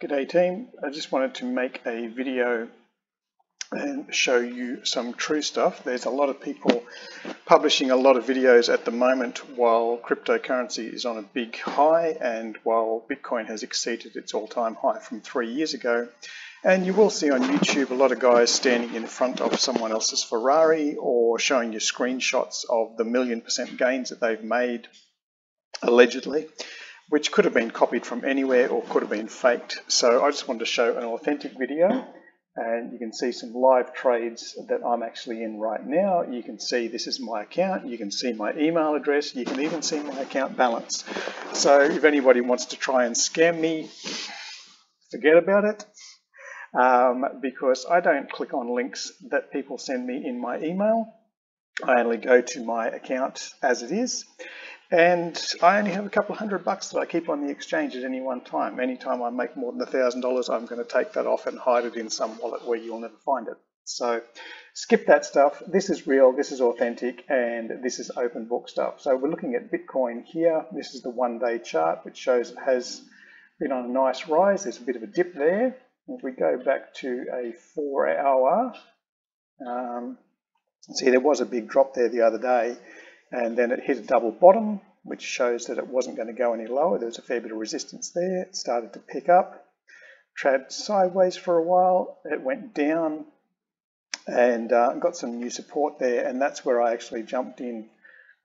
G'day team, I just wanted to make a video and show you some true stuff. There's a lot of people publishing a lot of videos at the moment while cryptocurrency is on a big high and while Bitcoin has exceeded its all-time high from three years ago. And you will see on YouTube a lot of guys standing in front of someone else's Ferrari or showing you screenshots of the million percent gains that they've made allegedly which could have been copied from anywhere or could have been faked. So I just wanted to show an authentic video and you can see some live trades that I'm actually in right now. You can see this is my account, you can see my email address, you can even see my account balance. So if anybody wants to try and scam me, forget about it. Um, because I don't click on links that people send me in my email. I only go to my account as it is. And I only have a couple hundred bucks that I keep on the exchange at any one time. Anytime I make more than a thousand dollars, I'm going to take that off and hide it in some wallet where you'll never find it. So skip that stuff. This is real, this is authentic, and this is open book stuff. So we're looking at Bitcoin here. This is the one day chart, which shows it has been on a nice rise. There's a bit of a dip there. If we go back to a four hour, um, see there was a big drop there the other day and then it hit a double bottom which shows that it wasn't going to go any lower. There was a fair bit of resistance there. It started to pick up, traded sideways for a while. It went down and uh, got some new support there. And that's where I actually jumped in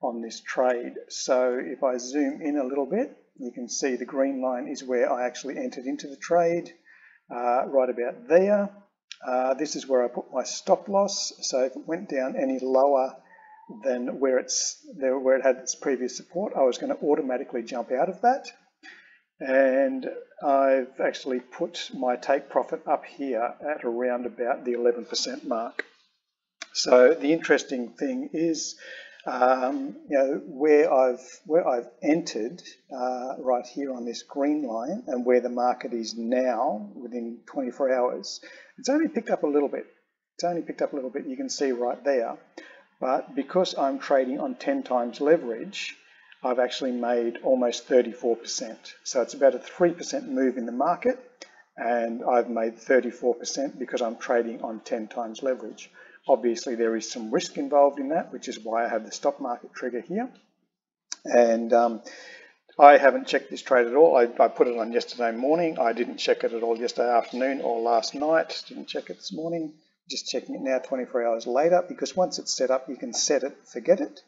on this trade. So if I zoom in a little bit, you can see the green line is where I actually entered into the trade, uh, right about there. Uh, this is where I put my stop loss. So if it went down any lower than where it's where it had its previous support. I was going to automatically jump out of that. And I've actually put my take profit up here at around about the 11% mark. So the interesting thing is, um, you know, where I've where I've entered uh, right here on this green line and where the market is now within 24 hours, it's only picked up a little bit. It's only picked up a little bit. You can see right there. But because I'm trading on 10 times leverage, I've actually made almost 34%. So it's about a 3% move in the market and I've made 34% because I'm trading on 10 times leverage. Obviously there is some risk involved in that, which is why I have the stop market trigger here. And um, I haven't checked this trade at all. I, I, put it on yesterday morning. I didn't check it at all yesterday afternoon or last night. Didn't check it this morning just checking it now 24 hours later because once it's set up you can set it forget it.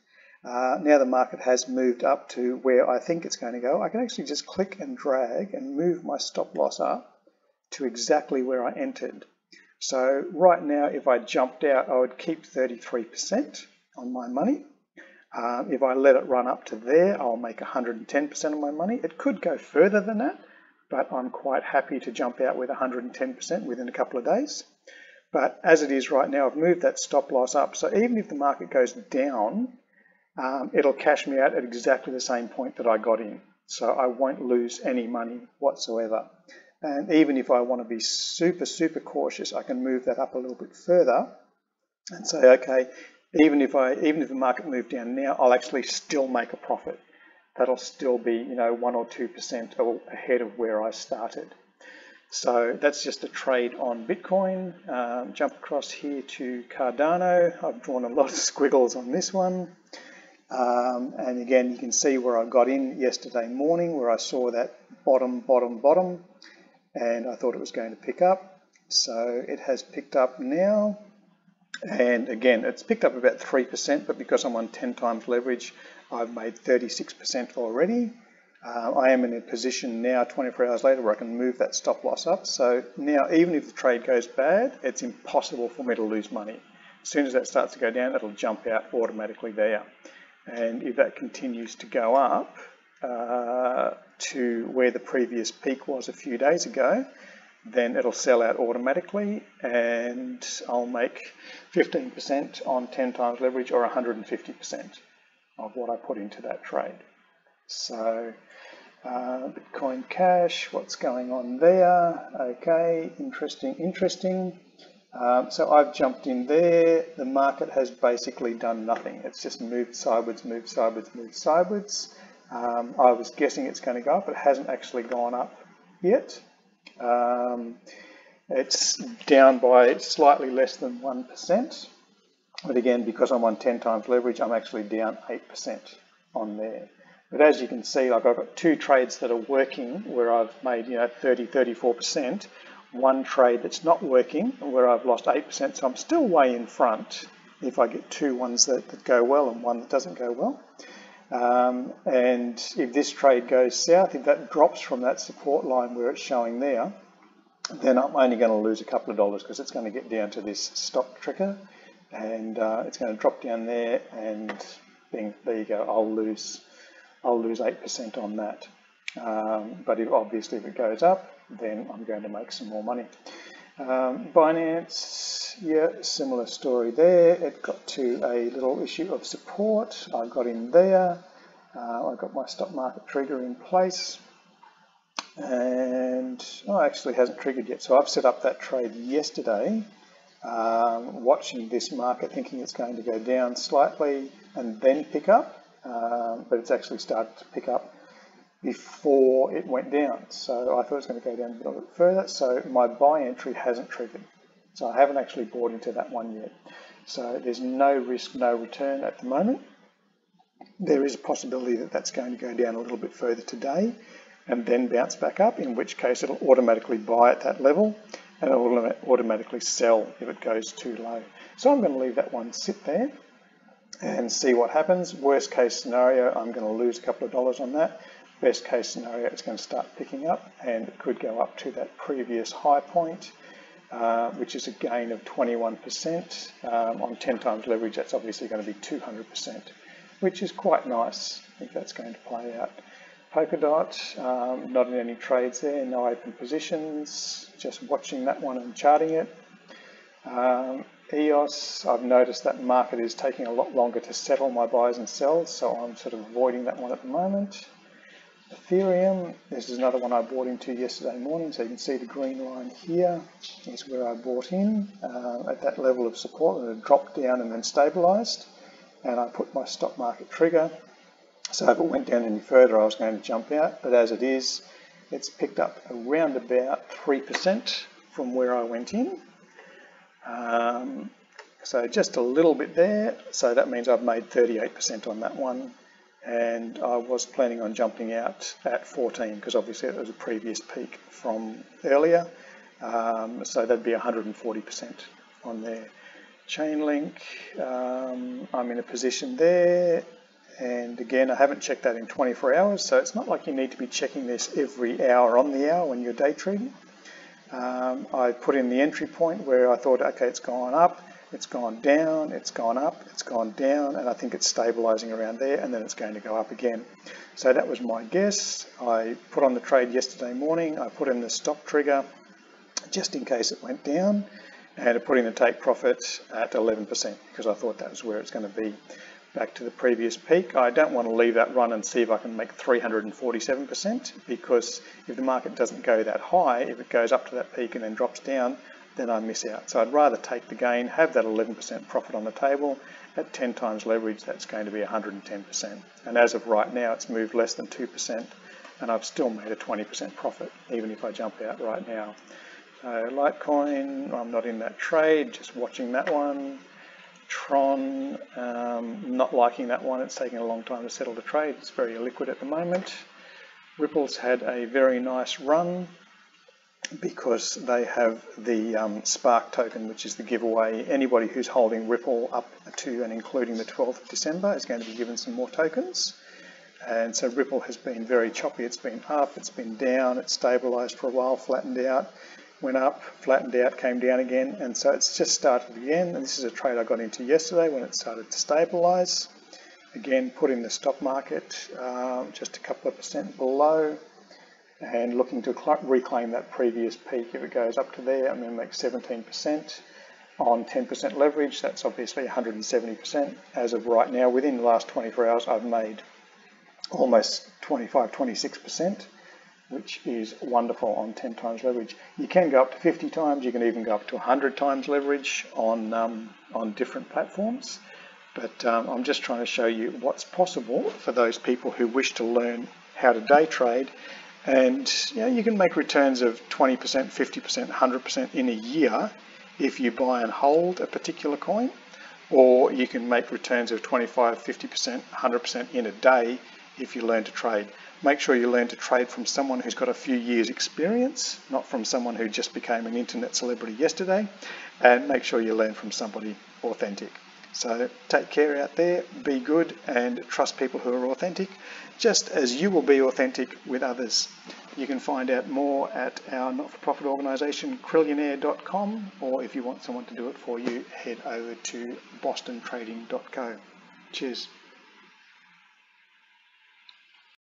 Uh, now the market has moved up to where I think it's going to go. I can actually just click and drag and move my stop loss up to exactly where I entered. So right now if I jumped out I would keep 33% on my money. Um, if I let it run up to there I'll make 110% of my money. It could go further than that but I'm quite happy to jump out with 110% within a couple of days but as it is right now, I've moved that stop loss up. So even if the market goes down, um, it'll cash me out at exactly the same point that I got in. So I won't lose any money whatsoever. And even if I want to be super, super cautious, I can move that up a little bit further and say, okay, even if I, even if the market moved down now, I'll actually still make a profit. That'll still be, you know, one or two percent ahead of where I started. So that's just a trade on Bitcoin. Um, jump across here to Cardano. I've drawn a lot of squiggles on this one. Um, and again, you can see where I got in yesterday morning, where I saw that bottom, bottom, bottom, and I thought it was going to pick up. So it has picked up now. And again, it's picked up about 3%, but because I'm on 10 times leverage, I've made 36% already. Uh, I am in a position now 24 hours later where I can move that stop loss up. So now even if the trade goes bad, it's impossible for me to lose money. As soon as that starts to go down, it'll jump out automatically there. And if that continues to go up uh, to where the previous peak was a few days ago, then it'll sell out automatically and I'll make 15% on 10 times leverage or 150% of what I put into that trade. So uh, Bitcoin Cash, what's going on there? Okay, interesting, interesting. Um, so I've jumped in there. The market has basically done nothing. It's just moved sideways, moved sideways, moved sideways. Um, I was guessing it's going to go up. It hasn't actually gone up yet. Um, it's down by slightly less than 1%. But again, because I'm on 10 times leverage, I'm actually down 8% on there. But as you can see, like I've got two trades that are working where I've made, you know, 30, 34%. One trade that's not working where I've lost 8%. So I'm still way in front if I get two ones that, that go well and one that doesn't go well. Um, and if this trade goes south, if that drops from that support line where it's showing there, then I'm only going to lose a couple of dollars because it's going to get down to this stop trigger and uh, it's going to drop down there and bing, there you go, I'll lose I'll lose 8% on that. Um, but if, obviously if it goes up, then I'm going to make some more money. Um, Binance, yeah, similar story there. It got to a little issue of support. I got in there. Uh, I got my stop market trigger in place. And oh, actually hasn't triggered yet. So I've set up that trade yesterday, um, watching this market, thinking it's going to go down slightly and then pick up. Um, but it's actually started to pick up before it went down. So I thought it was going to go down a little bit further. So my buy entry hasn't triggered. So I haven't actually bought into that one yet. So there's no risk, no return at the moment. There is a possibility that that's going to go down a little bit further today and then bounce back up, in which case it'll automatically buy at that level and it'll automatically sell if it goes too low. So I'm going to leave that one sit there and see what happens. Worst case scenario, I'm going to lose a couple of dollars on that. Best case scenario, it's going to start picking up and it could go up to that previous high point, uh, which is a gain of 21%. Um, on 10 times leverage, that's obviously going to be 200%, which is quite nice if that's going to play out. Polkadot, um, not in any trades there, no open positions, just watching that one and charting it. Um, EOS, I've noticed that market is taking a lot longer to settle my buys and sells, so I'm sort of avoiding that one at the moment. Ethereum, this is another one I bought into yesterday morning, so you can see the green line here is where I bought in uh, at that level of support and it dropped down and then stabilized and I put my stop market trigger. So if it went down any further I was going to jump out, but as it is, it's picked up around about 3% from where I went in um, so just a little bit there. So that means I've made 38% on that one. And I was planning on jumping out at 14 because obviously it was a previous peak from earlier. Um, so that'd be 140% on there. Chainlink, um, I'm in a position there. And again, I haven't checked that in 24 hours. So it's not like you need to be checking this every hour on the hour when you're day trading. Um, I put in the entry point where I thought, okay, it's gone up, it's gone down, it's gone up, it's gone down, and I think it's stabilizing around there, and then it's going to go up again. So that was my guess. I put on the trade yesterday morning. I put in the stop trigger just in case it went down, and I put in the take profit at 11% because I thought that was where it's going to be back to the previous peak. I don't want to leave that run and see if I can make 347% because if the market doesn't go that high, if it goes up to that peak and then drops down, then I miss out. So I'd rather take the gain, have that 11% profit on the table. At 10 times leverage, that's going to be 110%. And as of right now, it's moved less than 2%, and I've still made a 20% profit, even if I jump out right now. So Litecoin, I'm not in that trade, just watching that one. Tron, um, not liking that one. It's taking a long time to settle the trade. It's very illiquid at the moment. Ripple's had a very nice run because they have the um, Spark token, which is the giveaway. Anybody who's holding Ripple up to and including the 12th of December is going to be given some more tokens. And so Ripple has been very choppy. It's been up, it's been down, it's stabilized for a while, flattened out went up, flattened out, came down again, and so it's just started again. And this is a trade I got into yesterday when it started to stabilize. Again, put in the stop market um, just a couple of percent below and looking to reclaim that previous peak. If it goes up to there, I'm going to make 17% on 10% leverage. That's obviously 170%. As of right now, within the last 24 hours, I've made almost 25, 26% which is wonderful on 10 times leverage. You can go up to 50 times, you can even go up to 100 times leverage on, um, on different platforms. But um, I'm just trying to show you what's possible for those people who wish to learn how to day trade And you, know, you can make returns of 20%, 50%, 100% in a year if you buy and hold a particular coin, or you can make returns of 25, 50%, 100% in a day if you learn to trade. Make sure you learn to trade from someone who's got a few years experience, not from someone who just became an internet celebrity yesterday, and make sure you learn from somebody authentic. So take care out there, be good, and trust people who are authentic, just as you will be authentic with others. You can find out more at our not-for-profit organisation, Cryllionaire.com, or if you want someone to do it for you, head over to bostontrading.co. Cheers.